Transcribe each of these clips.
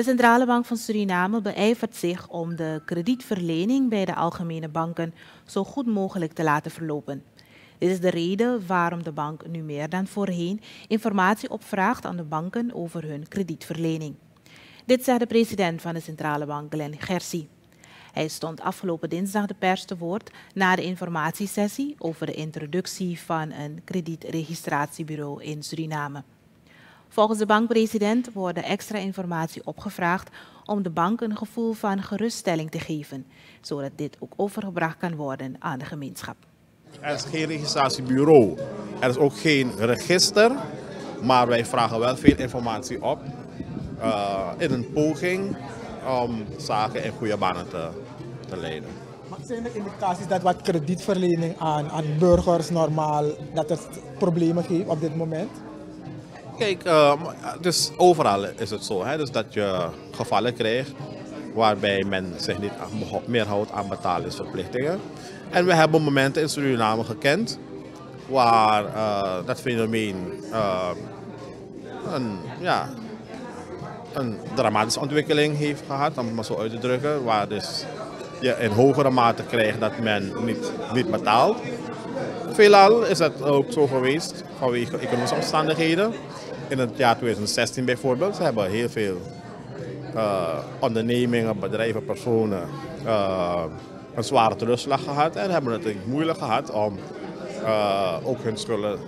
De Centrale Bank van Suriname beijvert zich om de kredietverlening bij de algemene banken zo goed mogelijk te laten verlopen. Dit is de reden waarom de bank nu meer dan voorheen informatie opvraagt aan de banken over hun kredietverlening. Dit zei de president van de Centrale Bank, Glenn Gersi. Hij stond afgelopen dinsdag de pers te woord na de informatiesessie over de introductie van een kredietregistratiebureau in Suriname. Volgens de bankpresident wordt extra informatie opgevraagd om de bank een gevoel van geruststelling te geven, zodat dit ook overgebracht kan worden aan de gemeenschap. Er is geen registratiebureau, er is ook geen register, maar wij vragen wel veel informatie op uh, in een poging om zaken in goede banen te, te leiden. Maar zijn er indicaties dat wat kredietverlening aan, aan burgers normaal, dat het problemen geeft op dit moment? Kijk, uh, dus overal is het zo. Hè? Dus dat je gevallen krijgt waarbij men zich niet meer houdt aan betalingsverplichtingen. En we hebben momenten in Suriname gekend waar uh, dat fenomeen uh, een, ja, een dramatische ontwikkeling heeft gehad, om het maar zo uit te drukken. Waar dus je in hogere mate krijgt dat men niet, niet betaalt. Veelal is dat ook zo geweest vanwege economische omstandigheden. In het jaar 2016 bijvoorbeeld hebben heel veel uh, ondernemingen, bedrijven, personen uh, een zware terugslag gehad. En hebben het moeilijk gehad om uh, ook hun schulden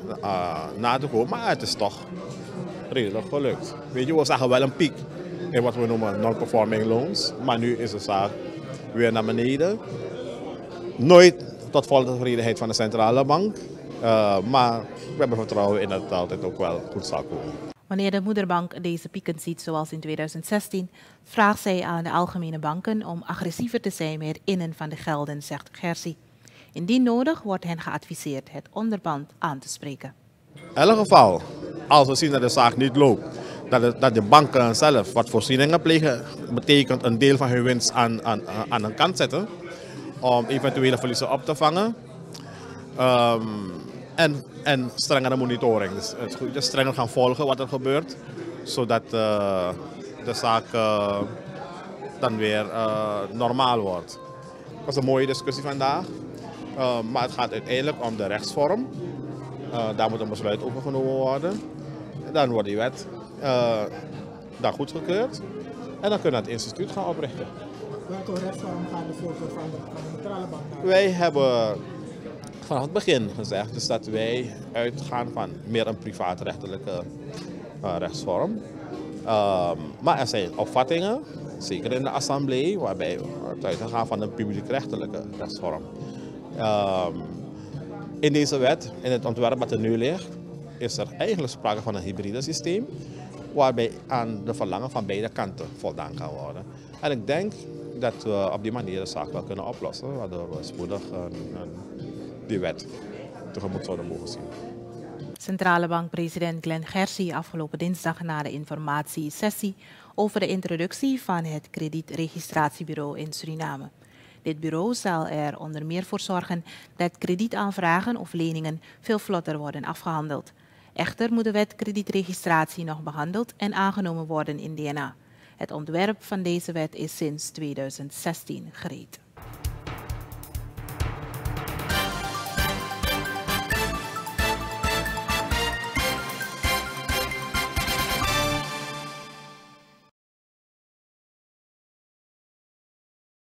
na te komen. Maar het is toch redelijk gelukt. Weet je, we zagen wel een piek in wat we noemen non-performing loans. Maar nu is de zaak weer naar beneden. Nooit tot volle tevredenheid van de centrale bank. Uh, maar we hebben vertrouwen in dat het altijd ook wel goed zal komen. Wanneer de moederbank deze pieken ziet, zoals in 2016, vraagt zij aan de algemene banken om agressiever te zijn bij het innen van de gelden, zegt Gersi. Indien nodig wordt hen geadviseerd het onderband aan te spreken. In elk geval, als we zien dat de zaak niet loopt, dat de, dat de banken zelf wat voorzieningen plegen, betekent een deel van hun winst aan, aan, aan een kant zetten om eventuele verliezen op te vangen. Um, en, en strengere monitoring. Dus het is goed, dus strenger gaan volgen wat er gebeurt, zodat uh, de zaak uh, dan weer uh, normaal wordt. Het was een mooie discussie vandaag, maar het gaat uiteindelijk om de rechtsvorm. daar moet een besluit over genomen worden. Dan wordt die wet dan goedgekeurd en dan kunnen we het instituut gaan oprichten. Welke rechtsvorm gaat de voorkeur de, van de centrale bank Wij hebben vanaf het begin gezegd dus dat wij uitgaan van meer een privaatrechtelijke uh, rechtsvorm. Um, maar er zijn opvattingen, zeker in de assemblee, waarbij we uitgaan van een publiekrechtelijke rechtsvorm. Um, in deze wet, in het ontwerp wat er nu ligt, is er eigenlijk sprake van een hybride systeem, waarbij aan de verlangen van beide kanten voldaan kan worden. En ik denk dat we op die manier de zaak wel kunnen oplossen, waardoor we spoedig een die wet tegemoet zouden mogen zien. Centrale bankpresident Glenn Gersi afgelopen dinsdag na de informatiesessie over de introductie van het kredietregistratiebureau in Suriname. Dit bureau zal er onder meer voor zorgen dat kredietaanvragen of leningen veel vlotter worden afgehandeld. Echter moet de wet kredietregistratie nog behandeld en aangenomen worden in DNA. Het ontwerp van deze wet is sinds 2016 gereed.